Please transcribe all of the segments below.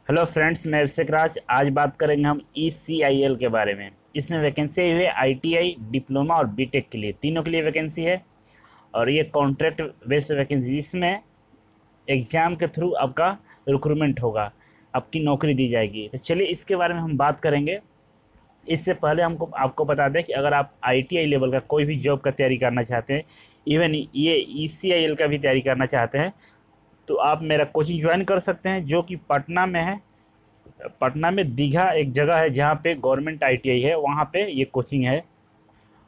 Hello friends मैं अभिषेक राज। आज बात करेंगे हम ईसीआईएल के बारे में। इसमें वैकेंसी आई है आईटीआई डिप्लोमा और बीटेक के लिए। तीनों के लिए वैकेंसी है। और ये कॉन्ट्रैक्ट बेस्ड वैकेंसी इसमें एग्ज़ाम के थ्रू आपका रिक्रूटमेंट होगा। आपकी नौकरी दी जाएगी। तो चलिए इसके बारे में हम बात करेंगे। इससे पहले हमको, आपको बता दें कि अगर आप आईटीआई लेवल का कोई भी जॉब का तैयारी करना चाहते हैं इवन ये ई का भी तैयारी करना चाहते हैं तो आप मेरा कोचिंग ज्वाइन कर सकते हैं, जो कि पटना में है। पटना में दीघा एक जगह है, जहाँ पे गवर्नमेंट आईटीआई है, वहाँ पे ये कोचिंग है।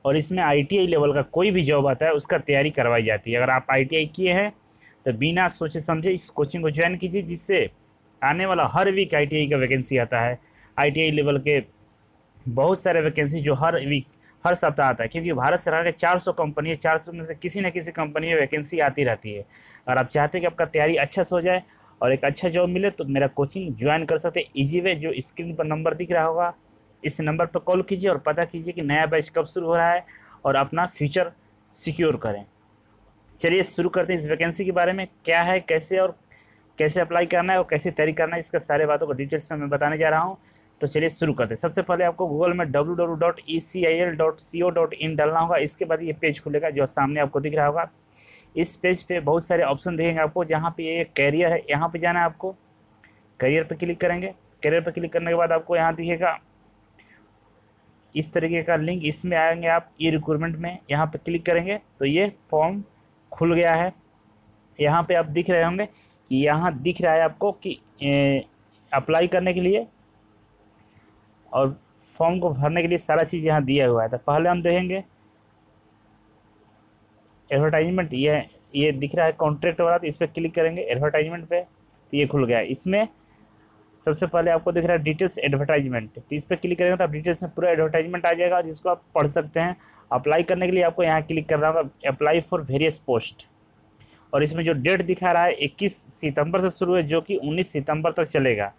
और इसमें आईटीआई लेवल का कोई भी जॉब आता है, उसका तैयारी करवाई जाती है। अगर आप आईटीआई किए हैं तो बिना सोचे समझे इस कोचिंग को ज्वाइन कीजिए, जिससे आने वाला हर वीक आई का वैकेंसी आता है। आई लेवल के बहुत सारे वैकेंसी जो हर वीक हर सप्ताह आता है, क्योंकि भारत सरकार के 400 कंपनी है 400 में से किसी न किसी कंपनी में वैकेंसी आती रहती है। अगर आप चाहते हैं कि आपका तैयारी अच्छा से हो जाए और एक अच्छा जॉब मिले तो मेरा कोचिंग ज्वाइन कर सकते हैं ईजी वे जो स्क्रीन पर नंबर दिख रहा होगा, इस नंबर पर कॉल कीजिए और पता कीजिए कि नया बैच कब शुरू हो रहा है और अपना फ्यूचर सिक्योर करें। चलिए शुरू करते हैं इस वैकेंसी के बारे में, क्या है, कैसे और कैसे अप्लाई करना है और कैसे तैयारी करना है, इसका सारे बातों को डिटेल्स में मैं बताने जा रहा हूँ। तो चलिए शुरू करते हैं। सबसे पहले आपको गूगल में इन डालना होगा। इसके बाद ये पेज खुलेगा जो सामने आपको दिख रहा होगा। इस पेज पे बहुत सारे ऑप्शन दिखेंगे आपको। जहाँ पे ये कैरियर है, यहाँ पे जाना है आपको। करियर पे क्लिक करेंगे। करियर पे क्लिक करने के बाद आपको यहाँ दिखेगा। इस तरीके का लिंक इसमें आएँगे आप ई रिक्रूटमेंट में। यहाँ पे क्लिक करेंगे तो ये फॉर्म खुल गया है। यहाँ पे आप दिख रहे होंगे कि यहाँ दिख रहा है आपको कि अप्लाई करने के लिए। और फॉर्म को भरने के लिए सारा चीज़ यहाँ दिया हुआ है। तो पहले हम देखेंगे। एडवर्टाइजमेंट ये ये दिख रहा है कॉन्ट्रैक्ट वाला तो इस पर क्लिक करेंगे एडवर्टाइजमेंट पे तो ये खुल गया। इसमें सबसे पहले आपको दिख रहा है डिटेल्स एडवर्टाइजमेंट तो इस पर क्लिक करेंगे तो आप डिटेल्स में पूरा एडवर्टाइजमेंट आ जाएगा, जिसको आप पढ़ सकते हैं। अप्लाई करने के लिए आपको यहाँ क्लिक करना होगा अप्लाई फॉर वेरियस पोस्ट और इसमें जो डेट दिखा रहा है 21 सितंबर से शुरू है, जो कि 19 सितंबर तक चलेगा।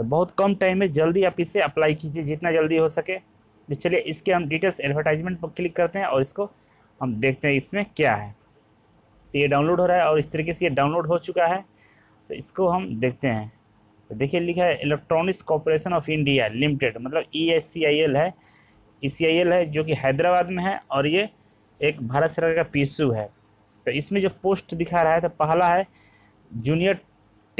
तो बहुत कम टाइम में जल्दी आप इसे अप्लाई कीजिए, जितना जल्दी हो सके। तो चलिए, इसके हम डिटेल्स एडवर्टाइजमेंट पर क्लिक करते हैं और इसको हम देखते हैं इसमें क्या है। तो ये डाउनलोड हो रहा है और इस तरीके से ये डाउनलोड हो चुका है। तो इसको हम देखते हैं। तो देखिए, लिखा है electronics corporation of India limited मतलब E S C I L है। ई सी आई एल है जो कि हैदराबाद में है और ये एक भारत सरकार का पीसू है। तो इसमें जो पोस्ट दिखा रहा है तो पहला है junior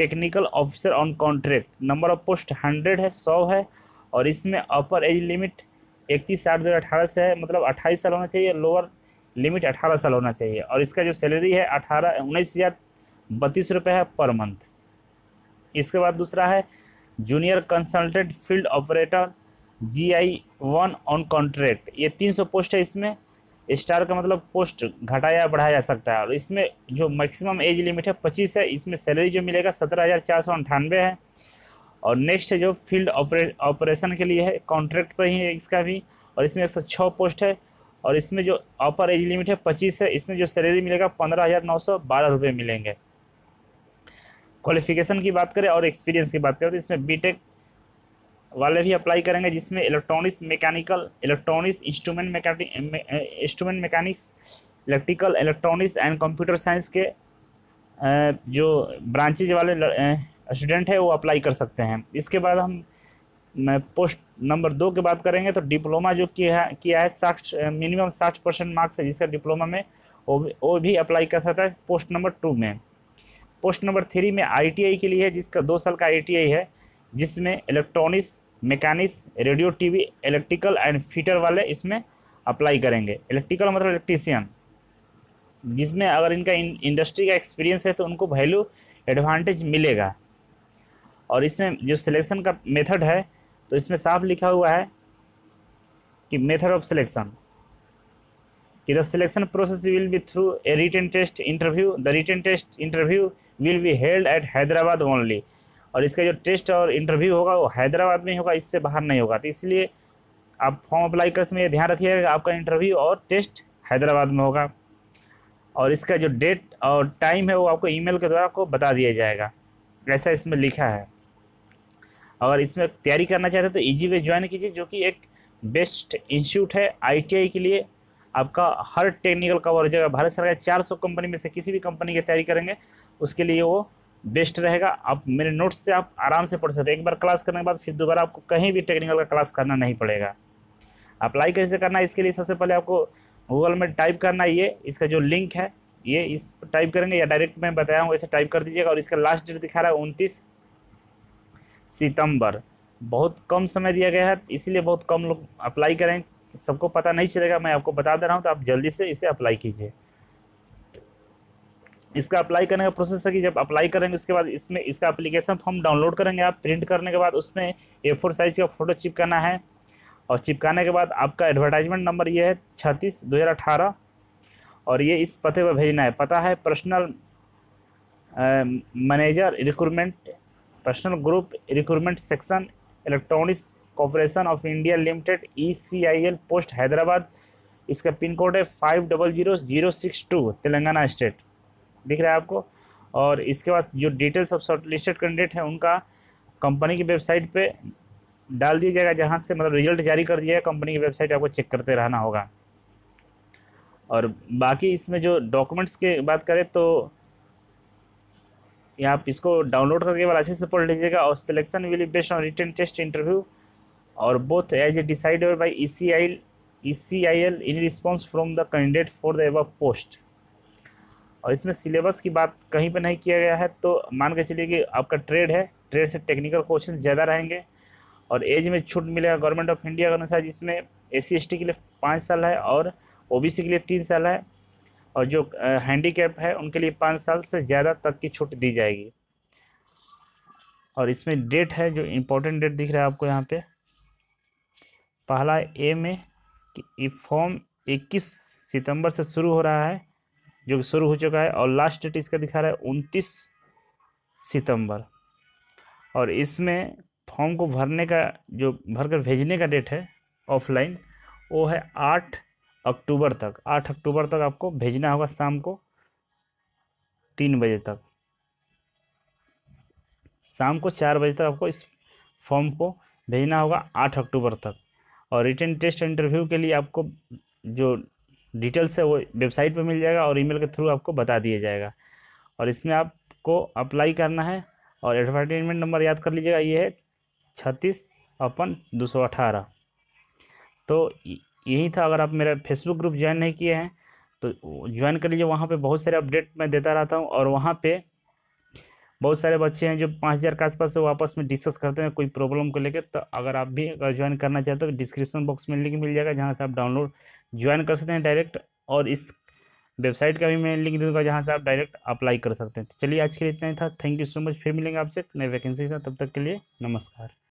technical officer on contract number of post hundred है, सौ है, और इसमें अपर एज लिमिट इकतीस साठ दो अठारह से है मतलब अट्ठाईस साल होना चाहिए लोअर लिमिट अठारह साल होना चाहिए। और इसका जो सैलरी है अठारह उन्नीस हज़ार बत्तीस रुपये है पर मंथ इसके बाद दूसरा है junior consultant field operator G I one on contract ये तीन सौ पोस्ट है इसमें स्टार का मतलब पोस्ट घटाया बढ़ाया जा सकता है। और इसमें जो मैक्सिमम एज लिमिट है, पच्चीस है, इसमें सैलरी जो मिलेगा, सत्रह हज़ार चार सौ अंठानवे है। और नेक्स्ट जो फ़ील्ड ऑपरेशन के लिए है, कॉन्ट्रैक्ट पर ही है इसका भी। और इसमें एक सौ छः पोस्ट है। और इसमें जो अपर एज लिमिट है, पच्चीस है, इसमें जो सैलरी मिलेगा, पंद्रह हज़ार नौ सौ बारह रुपये मिलेंगे। क्वालिफिकेशन की बात करें और एक्सपीरियंस की बात करें तो इसमें बीटेक वाले भी अप्लाई करेंगे, जिसमें electronics mechanical electronics instrument instrument mechanics electrical electronics and computer science के जो ब्रांचेज वाले स्टूडेंट है, वो अप्लाई कर सकते हैं। इसके बाद हम पोस्ट नंबर दो की बात करेंगे तो डिप्लोमा जो किया किया है, साठ मिनिमम साठ परसेंट मार्क्स है, जिसका डिप्लोमा में वो भी वो भी अप्लाई कर सकता है पोस्ट नंबर टू में। पोस्ट नंबर थ्री में आईटीआई के लिए है, जिसका दो साल का आईटीआई है जिसमें electronics mechanics radio TV electrical and fitter वाले इसमें अप्लाई करेंगे। इलेक्ट्रिकल मतलब इलेक्ट्रीशियन जिसमें अगर इनका इंडस्ट्री का एक्सपीरियंस है तो उनको वैल्यू एडवांटेज मिलेगा। और इसमें जो सिलेक्शन का मेथड है तो इसमें साफ़ लिखा हुआ है कि मेथड ऑफ़ सिलेक्शन कि the selection process will be through a written test interview the written test interview will be held at Hyderabad only और इसका जो टेस्ट और इंटरव्यू होगा वो हैदराबाद में होगा, इससे बाहर नहीं होगा। तो इसलिए आप फॉर्म अप्लाई कर समय ध्यान रखिएगा आपका इंटरव्यू और टेस्ट हैदराबाद में होगा। और इसका जो डेट और टाइम है वो आपको ईमेल के द्वारा आपको बता दिया जाएगा। ऐसा इसमें लिखा है। अगर इसमें तैयारी करना चाहते हैं तो ईजी वे ज्वाइन कीजिए, जो कि एक बेस्ट इंस्टीट्यूट है आईटीआई के लिए। आपका हर टेक्निकल कवर हो जाएगा। भारत सरकार चार सौ कंपनी में से किसी भी कंपनी की तैयारी करेंगे, उसके लिए वो बेस्ट रहेगा। आप मेरे नोट्स से आप आराम से पढ़ सकते हैं। एक बार क्लास करने के बाद फिर दोबारा आपको कहीं भी टेक्निकल का क्लास करना नहीं पड़ेगा। अप्लाई कैसे करना है, इसके लिए सबसे पहले आपको गूगल में टाइप करना ये। इसका जो लिंक है, ये इस टाइप करेंगे या डायरेक्ट मैं बताया हूँ वैसे टाइप कर दीजिएगा। और इसका लास्ट डेट दिखा रहा है उनतीस सितंबर। बहुत कम समय दिया गया है, इसीलिए बहुत कम लोग अप्लाई करें। सबको पता नहीं चलेगा, मैं आपको बता दे रहा हूँ तो आप जल्दी से इसे अप्लाई कीजिए। इसका अप्लाई करने का प्रोसेस है कि जब अप्लाई करेंगे उसके बाद इसमें, इसका अप्लीकेशन फॉर्म डाउनलोड करेंगे, आप प्रिंट करने के बाद उसमें ए फोर साइज़ का फ़ोटो चिपकाना है। और चिपकाने के बाद आपका एडवर्टाइजमेंट नंबर ये है छत्तीस दो हज़ार अठारह। और ये इस पते पर भेजना है। पता है personal manager recruitment personal group recruitment section electronics corporation of India limited E C I L post Hyderabad इसका पिन कोड है five double zero zero six two Telangana state दिख रहा है आपको। और इसके बाद जो details of short listed candidate हैं, उनका कंपनी की वेबसाइट पे डाल दिया जाएगा, जहाँ से मतलब रिज़ल्ट जारी कर दिया कंपनी की वेबसाइट आपको चेक करते रहना होगा। और बाकी इसमें जो डॉक्यूमेंट्स की बात करें तो यहाँ आप इसको डाउनलोड करके बाद अच्छे से पढ़ लीजिएगा, और selection will based on written test interview और both as a decided by E C I E C I L in response from the candidate for the above post और इसमें सिलेबस की बात कहीं पर नहीं किया गया है तो मान के चलिए कि आपका ट्रेड है, ट्रेड से टेक्निकल क्वेश्चन ज़्यादा रहेंगे। और एज में छूट मिलेगा गवर्नमेंट ऑफ़ इंडिया के अनुसार, जिसमें ए सी के लिए पाँच साल है और ओबीसी के लिए तीन साल है, और जो हैंडीकैप है, उनके लिए पाँच साल से ज़्यादा तक की छूट दी जाएगी। और इसमें डेट है, जो इम्पोर्टेंट डेट दिख रहा है आपको यहाँ पे। पहला ए में कि फॉर्म 21 सितंबर से शुरू हो रहा है जो कि शुरू हो चुका है और लास्ट डेट इसका दिखा रहा है उनतीस सितंबर। और इसमें फॉर्म को भरने का, जो भरकर भेजने का डेट है ऑफलाइन वो है आठ अक्टूबर तक। आठ अक्टूबर तक आपको भेजना होगा शाम को तीन बजे तक। शाम को चार बजे तक आपको इस फॉर्म को भेजना होगा आठ अक्टूबर तक। और रिटर्न टेस्ट इंटरव्यू के लिए आपको जो डिटेल्स है वो वेबसाइट पर मिल जाएगा और ईमेल के थ्रू आपको बता दिया जाएगा। और इसमें आपको अप्लाई करना है और एडवर्टाइजमेंट नंबर याद कर लीजिएगा, ये है छत्तीस अपन दो सौ अठारह। तो यही था, अगर आप मेरा फेसबुक ग्रुप ज्वाइन नहीं किए हैं तो ज्वाइन कर लीजिए, वहाँ पर बहुत सारे अपडेट मैं देता रहता हूँ और वहाँ पे बहुत सारे बच्चे हैं जो पाँच हज़ार के आसपास से वो आपस में डिस्कस करते हैं कोई प्रॉब्लम को लेकर तो अगर आप भी अगर ज्वाइन करना चाहते हो तो डिस्क्रिप्शन बॉक्स में लिंक मिल जाएगा, जहाँ से आप डाउनलोड ज्वाइन कर सकते हैं डायरेक्ट और इस वेबसाइट का भी मैं लिंक दूँगा जहाँ से आप डायरेक्ट अप्लाई कर सकते हैं। तो चलिए आज के लिए इतना ही था। थैंक यू सो मच फिर मिलेंगे आपसे नए वैकेंसी साथ। तब तक के लिए नमस्कार।